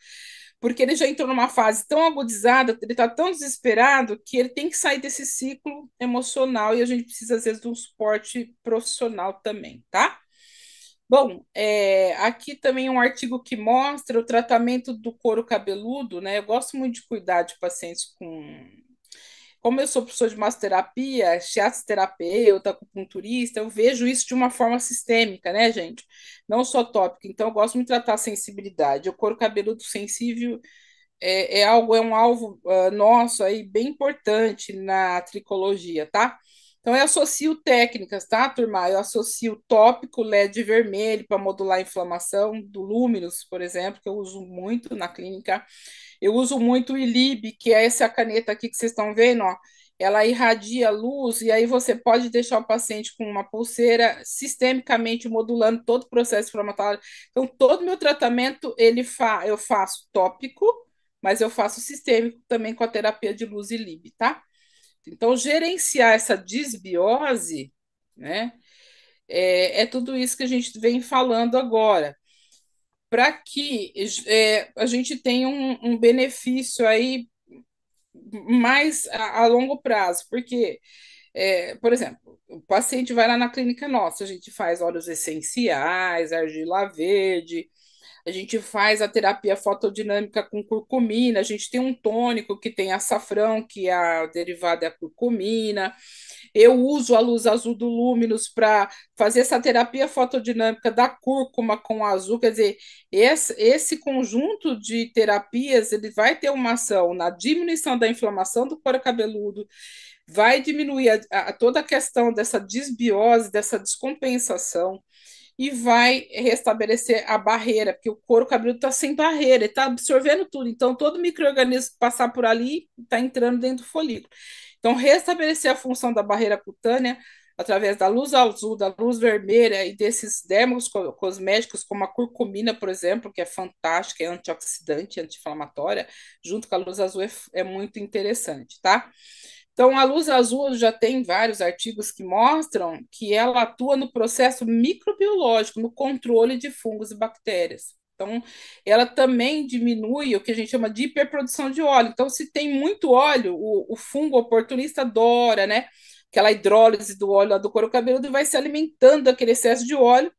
porque ele já entrou numa fase tão agudizada, ele está tão desesperado que ele tem que sair desse ciclo emocional e a gente precisa às vezes de um suporte profissional também, tá? Bom, é, aqui também um artigo que mostra o tratamento do couro cabeludo, né? Eu gosto muito de cuidar de pacientes com. Como eu sou professor de massoterapia, shiatsu-terapeuta, acupunturista, eu vejo isso de uma forma sistêmica, né, gente? Não só tópica. Então, eu gosto muito de tratar a sensibilidade. O couro cabeludo sensível é, é algo, é um alvo uh, nosso aí bem importante na tricologia, tá? Então, eu associo técnicas, tá, turma? Eu associo tópico LED vermelho para modular a inflamação do Luminous, por exemplo, que eu uso muito na clínica. Eu uso muito o ILIB, que é essa caneta aqui que vocês estão vendo, ó. ela irradia luz e aí você pode deixar o paciente com uma pulseira sistemicamente modulando todo o processo inflamatório. Então, todo meu tratamento ele fa eu faço tópico, mas eu faço sistêmico também com a terapia de luz e lib, tá? Então, gerenciar essa disbiose, né? É, é tudo isso que a gente vem falando agora para que é, a gente tenha um, um benefício aí mais a, a longo prazo, porque, é, por exemplo, o paciente vai lá na clínica nossa, a gente faz óleos essenciais, argila verde, a gente faz a terapia fotodinâmica com curcumina, a gente tem um tônico que tem açafrão, que a derivada é a curcumina, eu uso a luz azul do Luminous para fazer essa terapia fotodinâmica da cúrcuma com azul, quer dizer, esse, esse conjunto de terapias ele vai ter uma ação na diminuição da inflamação do couro cabeludo, vai diminuir a, a, toda a questão dessa desbiose, dessa descompensação, e vai restabelecer a barreira, porque o couro cabeludo está sem barreira, está absorvendo tudo. Então, todo microorganismo que passar por ali está entrando dentro do folículo. Então, restabelecer a função da barreira cutânea através da luz azul, da luz vermelha e desses dermos cosméticos, como a curcumina, por exemplo, que é fantástica, é antioxidante, anti-inflamatória, junto com a luz azul é, é muito interessante, tá? Então, a luz azul já tem vários artigos que mostram que ela atua no processo microbiológico, no controle de fungos e bactérias. Então, ela também diminui o que a gente chama de hiperprodução de óleo. Então, se tem muito óleo, o, o fungo oportunista adora, né? Aquela hidrólise do óleo do couro cabeludo e vai se alimentando daquele excesso de óleo.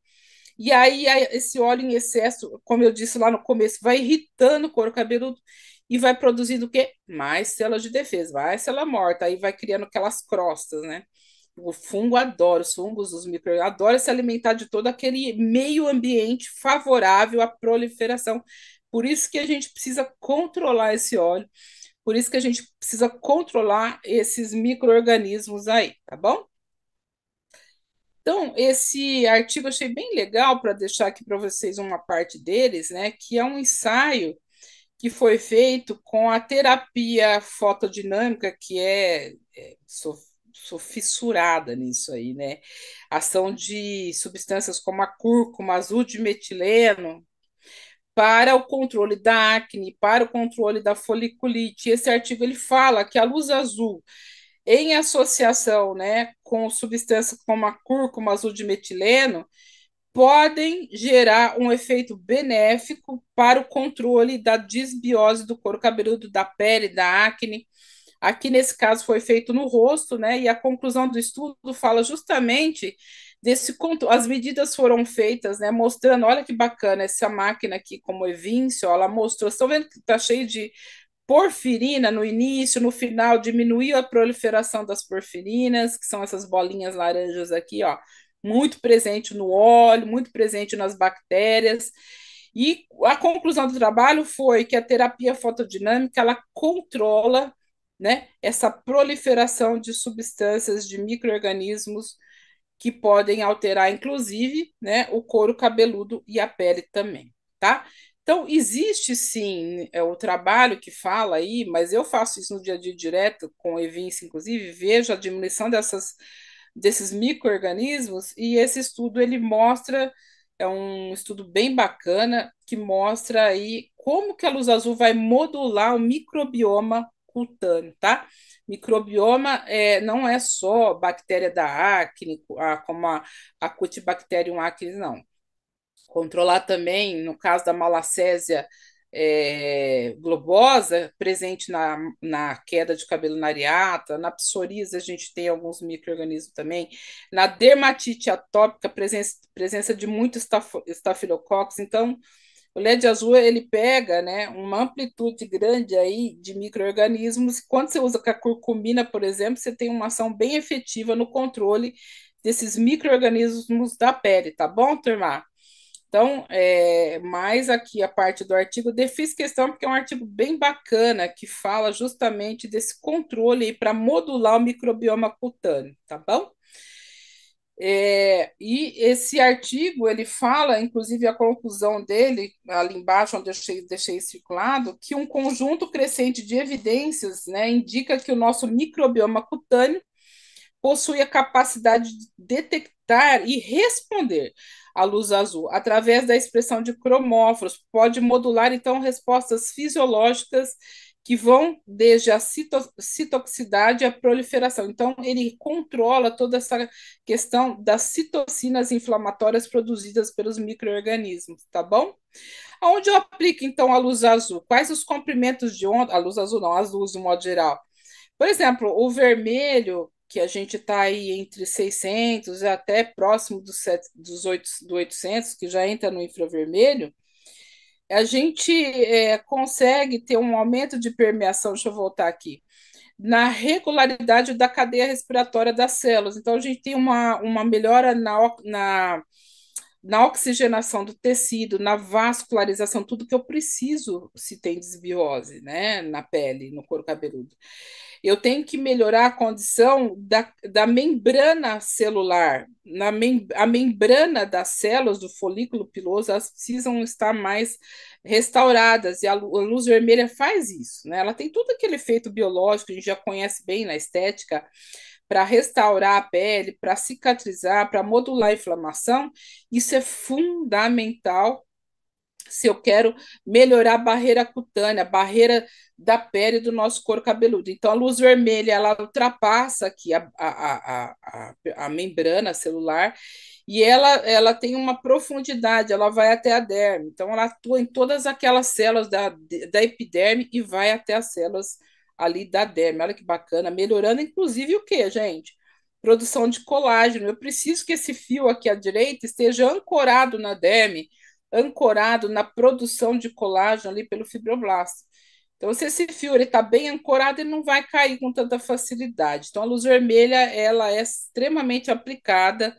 E aí, esse óleo em excesso, como eu disse lá no começo, vai irritando o couro cabeludo e vai produzindo o quê? Mais células de defesa, mais célula morta, aí vai criando aquelas crostas, né? O fungo adora, os fungos, os micro adora se alimentar de todo aquele meio ambiente favorável à proliferação. Por isso que a gente precisa controlar esse óleo, por isso que a gente precisa controlar esses micro-organismos aí, tá bom? Então, esse artigo eu achei bem legal para deixar aqui para vocês uma parte deles, né? Que é um ensaio que foi feito com a terapia fotodinâmica, que é, é sou fissurada nisso aí, né? Ação de substâncias como a cúrcuma, azul de metileno, para o controle da acne, para o controle da foliculite. Esse artigo ele fala que a luz azul, em associação né, com substâncias como a cúrcuma, azul de metileno, podem gerar um efeito benéfico para o controle da disbiose do couro cabeludo, da pele, da acne, Aqui, nesse caso, foi feito no rosto, né? E a conclusão do estudo fala justamente desse as medidas foram feitas, né? Mostrando, olha que bacana essa máquina aqui, como Evincio, ela mostrou. Estão vendo que está cheio de porfirina no início, no final diminuiu a proliferação das porfirinas, que são essas bolinhas laranjas aqui, ó, muito presente no óleo, muito presente nas bactérias. E a conclusão do trabalho foi que a terapia fotodinâmica ela controla né, essa proliferação de substâncias, de micro-organismos que podem alterar, inclusive, né, o couro cabeludo e a pele também, tá? Então, existe sim é, o trabalho que fala aí, mas eu faço isso no dia a dia direto com o Evince, inclusive, vejo a diminuição dessas, desses micro-organismos, e esse estudo ele mostra, é um estudo bem bacana, que mostra aí como que a luz azul vai modular o microbioma cutâneo, tá? Microbioma é, não é só bactéria da acne, a, como a, a Cutibacterium acnes, não. Controlar também, no caso da malacésia é, globosa, presente na, na queda de cabelo na areata, na psoríase a gente tem alguns micro-organismos também, na dermatite atópica, presença, presença de muitos estafilococcus, então o LED azul ele pega, né, uma amplitude grande aí de microorganismos. Quando você usa com a curcumina, por exemplo, você tem uma ação bem efetiva no controle desses microorganismos da pele, tá bom, turma? Então, é, mais aqui a parte do artigo, eu fiz questão porque é um artigo bem bacana que fala justamente desse controle para modular o microbioma cutâneo, tá bom? É, e esse artigo ele fala, inclusive a conclusão dele, ali embaixo, onde eu deixei, deixei circulado, que um conjunto crescente de evidências né, indica que o nosso microbioma cutâneo possui a capacidade de detectar e responder à luz azul através da expressão de cromóforos, pode modular então respostas fisiológicas que vão desde a cito, citoxicidade à proliferação. Então, ele controla toda essa questão das citocinas inflamatórias produzidas pelos micro-organismos, tá bom? Onde eu aplico, então, a luz azul? Quais os comprimentos de onda? A luz azul não, as luzes, no modo geral. Por exemplo, o vermelho, que a gente está aí entre 600 e até próximo dos, 7, dos 8, do 800, que já entra no infravermelho, a gente é, consegue ter um aumento de permeação, deixa eu voltar aqui, na regularidade da cadeia respiratória das células. Então, a gente tem uma, uma melhora na, na, na oxigenação do tecido, na vascularização, tudo que eu preciso se tem desbiose, né, na pele, no couro cabeludo eu tenho que melhorar a condição da, da membrana celular. Na mem, a membrana das células do folículo piloso elas precisam estar mais restauradas, e a, luz vermelha faz isso. Né? Ela tem todo aquele efeito biológico, a gente já conhece bem na estética, para restaurar a pele, para cicatrizar, para modular a inflamação. Isso é fundamental se eu quero melhorar a barreira cutânea, a barreira da pele do nosso couro cabeludo. Então, a luz vermelha ela ultrapassa aqui a, a, a, a, membrana celular e ela, ela tem uma profundidade, ela vai até a derme. Então, ela atua em todas aquelas células da, da epiderme e vai até as células ali da derme. Olha que bacana, melhorando inclusive o que, gente? Produção de colágeno. Eu preciso que esse fio aqui à direita esteja ancorado na derme ancorado na produção de colágeno ali pelo fibroblasto. Então, se esse fio está bem ancorado, ele não vai cair com tanta facilidade. Então, a luz vermelha ela é extremamente aplicada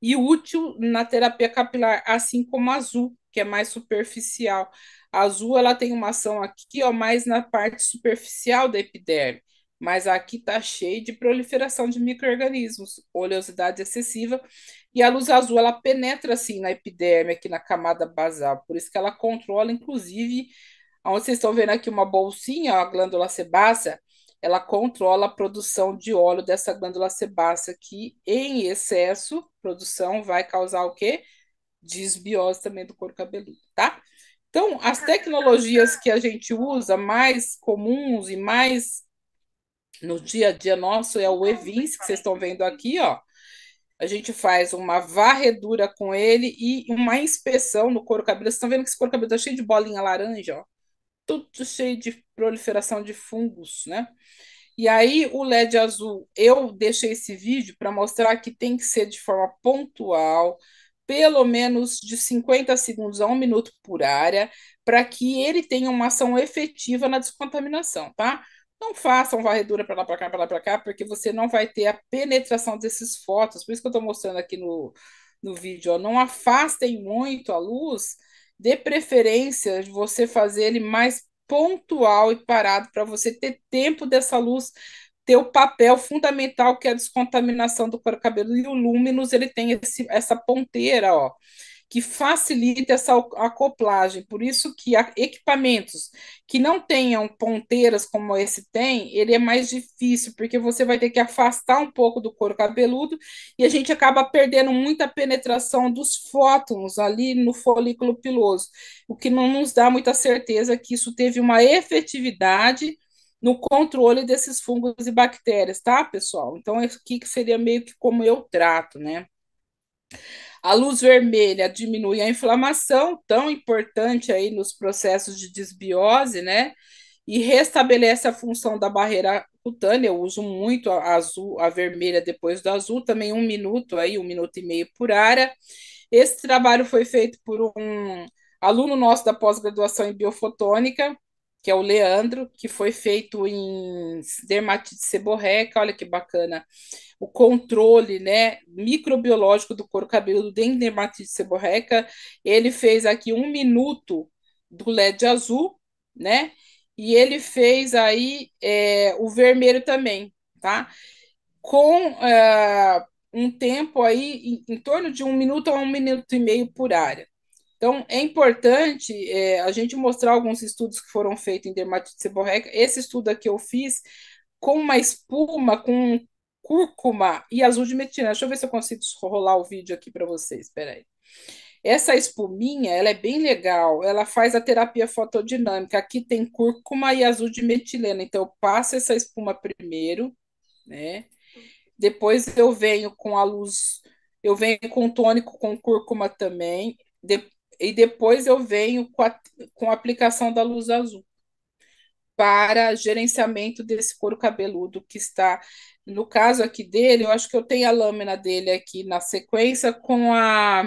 e útil na terapia capilar, assim como a azul, que é mais superficial. Azul ela tem uma ação aqui, ó, mais na parte superficial da epiderme, mas aqui está cheio de proliferação de micro-organismos, oleosidade excessiva, e a luz azul ela penetra assim na epiderme, aqui na camada basal, por isso que ela controla, inclusive, onde vocês estão vendo aqui uma bolsinha, a glândula sebácea, ela controla a produção de óleo dessa glândula sebácea, que em excesso, produção vai causar o quê? Desbiose também do couro cabeludo, tá? Então, as tecnologias que a gente usa mais comuns e mais no dia a dia nosso é o E20, que vocês estão vendo aqui, ó a gente faz uma varredura com ele e uma inspeção no couro cabeludo. Vocês estão vendo que esse couro cabeludo está cheio de bolinha laranja, ó. Tudo cheio de proliferação de fungos, né? E aí, o LED azul, eu deixei esse vídeo para mostrar que tem que ser de forma pontual, pelo menos de 50 segundos a um minuto por área, para que ele tenha uma ação efetiva na descontaminação, tá? Não façam varredura para lá para cá, para lá para cá, porque você não vai ter a penetração desses fótons. Por isso que eu estou mostrando aqui no, no vídeo. Ó. Não afastem muito a luz, de preferência de você fazer ele mais pontual e parado para você ter tempo dessa luz ter o papel fundamental que é a descontaminação do couro cabeludo e o lúminos ele tem esse, essa ponteira, ó, que facilita essa acoplagem. Por isso que equipamentos que não tenham ponteiras como esse tem, ele é mais difícil, porque você vai ter que afastar um pouco do couro cabeludo e a gente acaba perdendo muita penetração dos fótons ali no folículo piloso, o que não nos dá muita certeza que isso teve uma efetividade no controle desses fungos e bactérias, tá, pessoal? Então, aqui seria meio que como eu trato, né? A luz vermelha diminui a inflamação, tão importante aí nos processos de desbiose, né? E restabelece a função da barreira cutânea. Eu uso muito a azul, a vermelha depois do azul, também um minuto aí, um minuto e meio por área. Esse trabalho foi feito por um aluno nosso da pós-graduação em biofotônica, que é o Leandro, que foi feito em dermatite seborreica, olha que bacana o controle né, microbiológico do couro cabeludo em dermatite seborreica. Ele fez aqui um minuto do LED azul, né? E ele fez aí é, o vermelho também, tá? Com uh, um tempo aí em, em, torno de um minuto a um minuto e meio por área. Então, é importante é, a gente mostrar alguns estudos que foram feitos em dermatite seborreica. Esse estudo aqui eu fiz com uma espuma com cúrcuma e azul de metina. Deixa eu ver se eu consigo rolar o vídeo aqui para vocês. Espera aí. Essa espuminha, ela é bem legal. Ela faz a terapia fotodinâmica. Aqui tem cúrcuma e azul de metilena. Então, eu passo essa espuma primeiro, né? Depois eu venho com a luz, eu venho com tônico com cúrcuma também. De, e depois eu venho com a, com a aplicação da luz azul para gerenciamento desse couro cabeludo que está no caso aqui dele, eu acho que eu tenho a lâmina dele aqui na sequência com a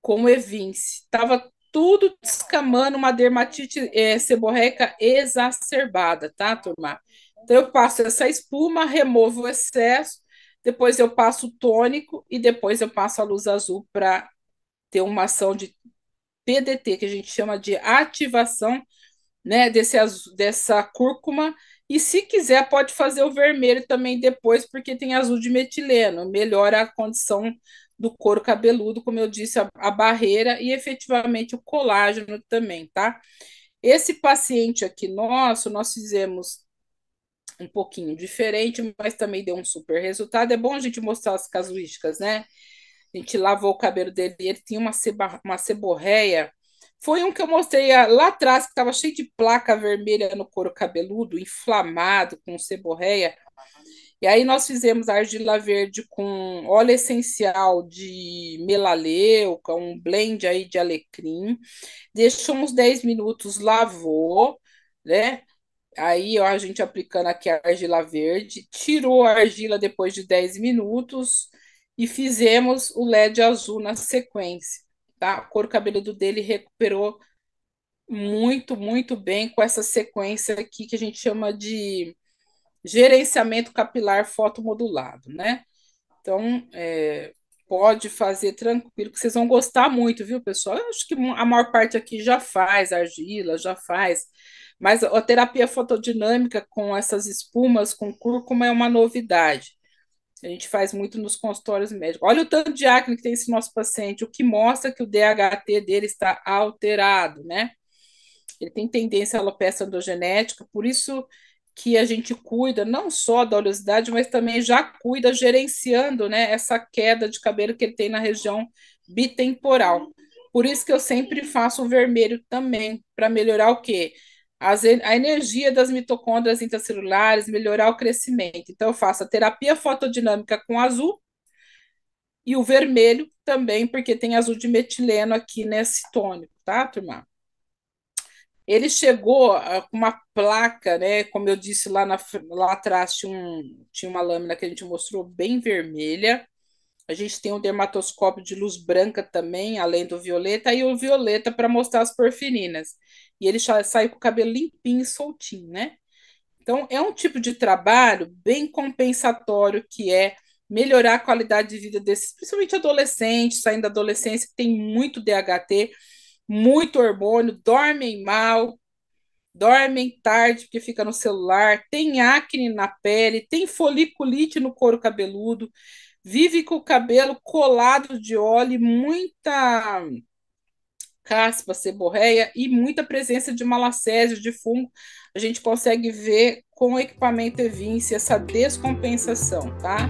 com o Evince. Tava tudo descamando uma dermatite é, exacerbada, tá, turma? Então eu passo essa espuma, removo o excesso, depois eu passo o tônico e depois eu passo a luz azul para ter uma ação de PDT, que a gente chama de ativação né, desse, dessa cúrcuma. E se quiser, pode fazer o vermelho também depois, porque tem azul de metileno, melhora a condição do couro cabeludo, como eu disse, a, a barreira e efetivamente o colágeno também, tá? Esse paciente aqui nosso, nós fizemos um pouquinho diferente, mas também deu um super resultado. É bom a gente mostrar as casuísticas, né? A gente lavou o cabelo dele, ele tinha uma, seba, uma seborreia foi um que eu mostrei lá atrás, que estava cheio de placa vermelha no couro cabeludo, inflamado, com seborreia. E aí nós fizemos argila verde com óleo essencial de melaleuca, um blend aí de alecrim. Deixou uns 10 minutos, lavou, né? Aí ó, a gente aplicando aqui a argila verde, tirou a argila depois de 10 minutos e fizemos o LED azul na sequência tá? O couro cabeludo dele recuperou muito, muito bem com essa sequência aqui que a gente chama de gerenciamento capilar fotomodulado, né? Então, é, pode fazer tranquilo, que vocês vão gostar muito, viu, pessoal? Eu acho que a maior parte aqui já faz argila, já faz, mas a terapia fotodinâmica com essas espumas, com cúrcuma, é uma novidade. A gente faz muito nos consultórios médicos. Olha o tanto de acne que tem esse nosso paciente, o que mostra que o DHT dele está alterado, né? Ele tem tendência à alopecia endogenética, por isso que a gente cuida não só da oleosidade, mas também já cuida gerenciando, né, essa queda de cabelo que ele tem na região bitemporal. Por isso que eu sempre faço o vermelho também, para melhorar o quê? As, a energia das mitocôndrias intracelulares, melhorar o crescimento. Então, eu faço a terapia fotodinâmica com azul e o vermelho também, porque tem azul de metileno aqui nesse tônico, tá, turma? Ele chegou uh, com uma placa, né? Como eu disse lá, na, lá atrás, tinha, um, tinha uma lâmina que a gente mostrou bem vermelha. A gente tem um dermatoscópio de luz branca também, além do violeta, e o violeta para mostrar as porfirinas e ele sai com o cabelo limpinho e soltinho, né? Então, é um tipo de trabalho bem compensatório que é melhorar a qualidade de vida desses, principalmente adolescentes, saindo da adolescência, que tem muito DHT, muito hormônio, dormem mal, dormem tarde porque fica no celular, tem acne na pele, tem foliculite no couro cabeludo, vive com o cabelo colado de óleo, muita caspa, seborreia e muita presença de malacésio, de fungo, a gente consegue ver com o equipamento Evince essa descompensação, tá?